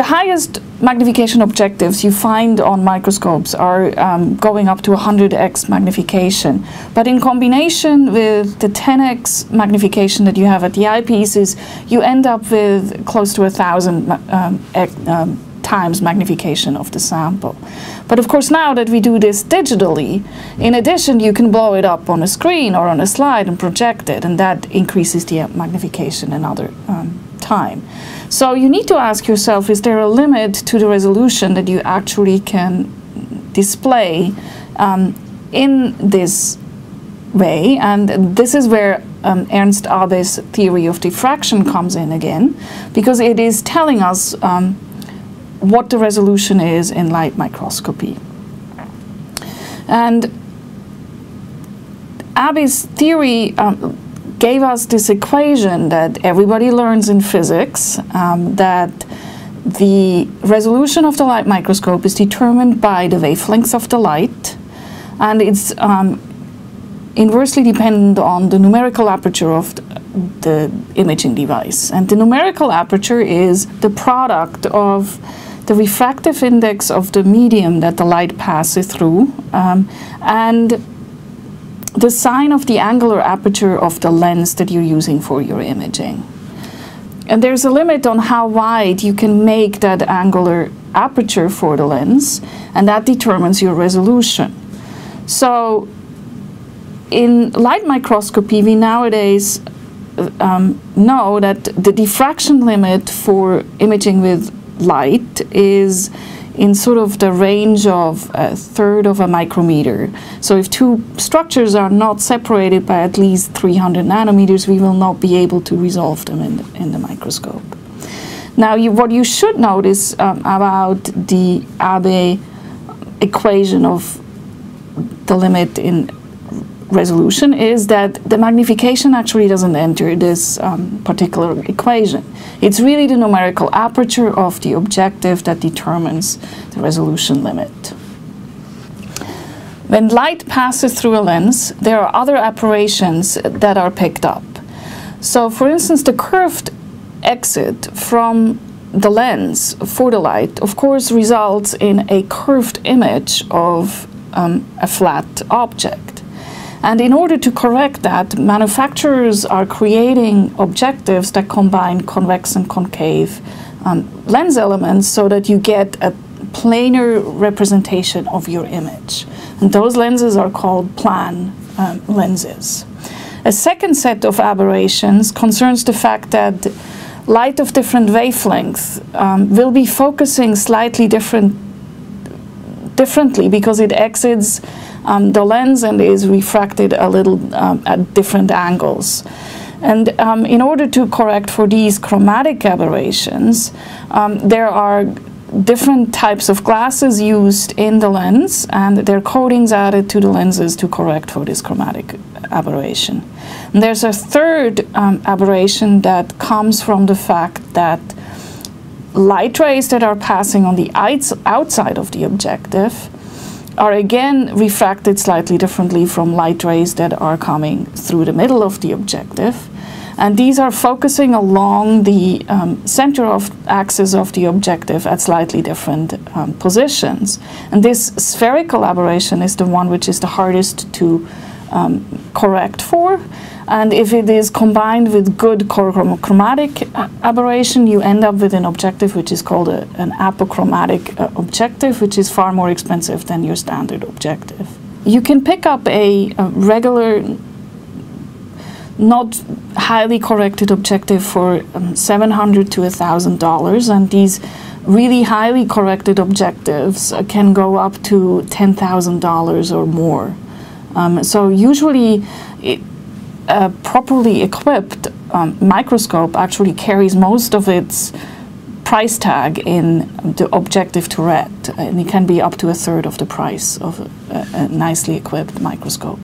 the highest magnification objectives you find on microscopes are um, going up to 100x magnification. But in combination with the 10x magnification that you have at the eyepieces, you end up with close to a thousand um, um, times magnification of the sample. But of course now that we do this digitally, in addition you can blow it up on a screen or on a slide and project it and that increases the magnification another um, time. So you need to ask yourself, is there a limit to the resolution that you actually can display um, in this way? And this is where um, Ernst Abbe's theory of diffraction comes in again, because it is telling us um, what the resolution is in light microscopy. And Abbe's theory um, gave us this equation that everybody learns in physics um, that the resolution of the light microscope is determined by the wavelength of the light and it's um, inversely dependent on the numerical aperture of the imaging device. And the numerical aperture is the product of the refractive index of the medium that the light passes through um, and the sine of the angular aperture of the lens that you're using for your imaging. And there's a limit on how wide you can make that angular aperture for the lens, and that determines your resolution. So in light microscopy, we nowadays um, know that the diffraction limit for imaging with light is in sort of the range of a third of a micrometer. So if two structures are not separated by at least 300 nanometers, we will not be able to resolve them in the, in the microscope. Now, you, what you should notice um, about the Abbe equation of the limit in resolution is that the magnification actually doesn't enter this um, particular equation. It's really the numerical aperture of the objective that determines the resolution limit. When light passes through a lens, there are other aberrations that are picked up. So for instance, the curved exit from the lens for the light, of course, results in a curved image of um, a flat object. And in order to correct that, manufacturers are creating objectives that combine convex and concave um, lens elements so that you get a planar representation of your image. And those lenses are called plan um, lenses. A second set of aberrations concerns the fact that light of different wavelengths um, will be focusing slightly different differently because it exits um, the lens and is refracted a little um, at different angles. And um, in order to correct for these chromatic aberrations, um, there are different types of glasses used in the lens and there are coatings added to the lenses to correct for this chromatic aberration. And there's a third um, aberration that comes from the fact that light rays that are passing on the outside of the objective are again refracted slightly differently from light rays that are coming through the middle of the objective. And these are focusing along the um, center of axis of the objective at slightly different um, positions. And this spherical aberration is the one which is the hardest to um, correct for. And if it is combined with good chromatic aberration, you end up with an objective which is called a, an apochromatic uh, objective, which is far more expensive than your standard objective. You can pick up a, a regular, not highly corrected objective for um, 700 to $1,000, and these really highly corrected objectives uh, can go up to $10,000 or more. Um, so usually, it, a properly equipped um, microscope actually carries most of its price tag in the objective to and it can be up to a third of the price of a, a nicely equipped microscope.